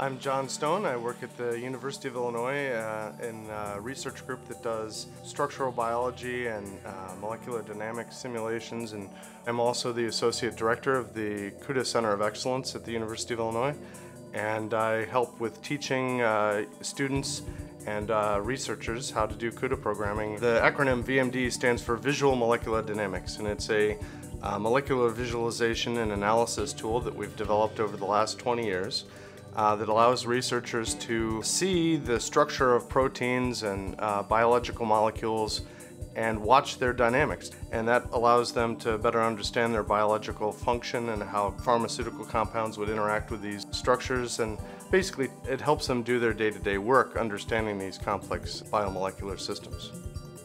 I'm John Stone. I work at the University of Illinois uh, in a research group that does structural biology and uh, molecular dynamics simulations. And I'm also the associate director of the CUDA Center of Excellence at the University of Illinois. And I help with teaching uh, students and uh, researchers how to do CUDA programming. The acronym VMD stands for Visual Molecular Dynamics, and it's a uh, molecular visualization and analysis tool that we've developed over the last 20 years uh, that allows researchers to see the structure of proteins and uh, biological molecules and watch their dynamics. And that allows them to better understand their biological function and how pharmaceutical compounds would interact with these structures. And basically, it helps them do their day to day work understanding these complex biomolecular systems.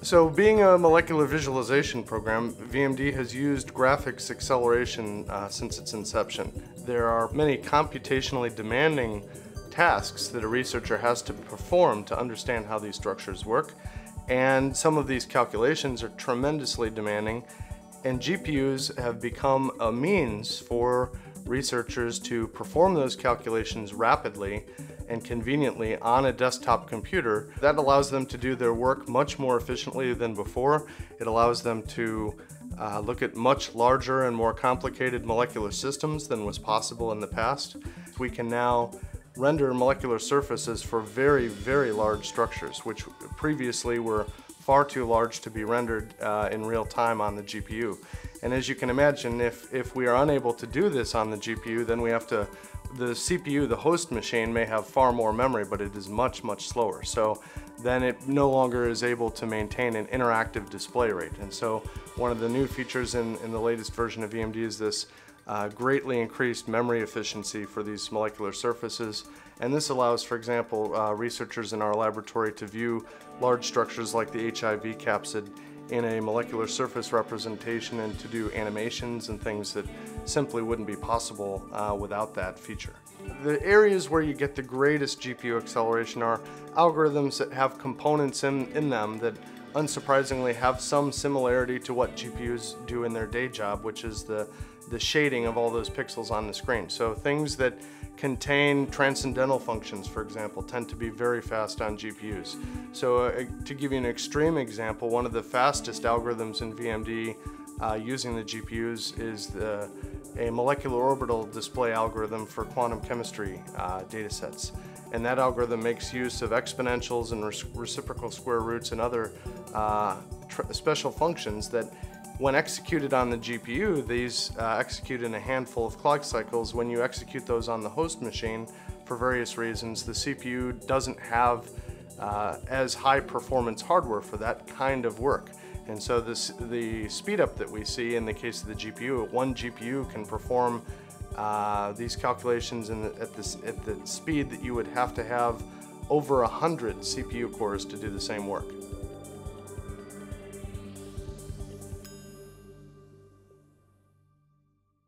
So being a molecular visualization program, VMD has used graphics acceleration uh, since its inception. There are many computationally demanding tasks that a researcher has to perform to understand how these structures work. And some of these calculations are tremendously demanding and GPUs have become a means for researchers to perform those calculations rapidly and conveniently on a desktop computer. That allows them to do their work much more efficiently than before. It allows them to uh, look at much larger and more complicated molecular systems than was possible in the past. We can now render molecular surfaces for very, very large structures, which previously were far too large to be rendered uh, in real time on the GPU. And as you can imagine, if, if we are unable to do this on the GPU, then we have to, the CPU, the host machine may have far more memory, but it is much, much slower. So then it no longer is able to maintain an interactive display rate. And so one of the new features in, in the latest version of VMD is this uh, greatly increased memory efficiency for these molecular surfaces. And this allows, for example, uh, researchers in our laboratory to view large structures like the HIV capsid in a molecular surface representation and to do animations and things that simply wouldn't be possible uh, without that feature. The areas where you get the greatest GPU acceleration are algorithms that have components in, in them that unsurprisingly have some similarity to what GPUs do in their day job, which is the, the shading of all those pixels on the screen. So things that contain transcendental functions, for example, tend to be very fast on GPUs. So uh, to give you an extreme example, one of the fastest algorithms in VMD uh, using the GPUs is the, a molecular orbital display algorithm for quantum chemistry uh, data sets. And that algorithm makes use of exponentials and reciprocal square roots and other uh, special functions that when executed on the GPU, these uh, execute in a handful of clock cycles. When you execute those on the host machine, for various reasons, the CPU doesn't have uh, as high performance hardware for that kind of work. And so this, the speed up that we see in the case of the GPU, one GPU can perform uh, these calculations the, at, this, at the speed that you would have to have over 100 CPU cores to do the same work.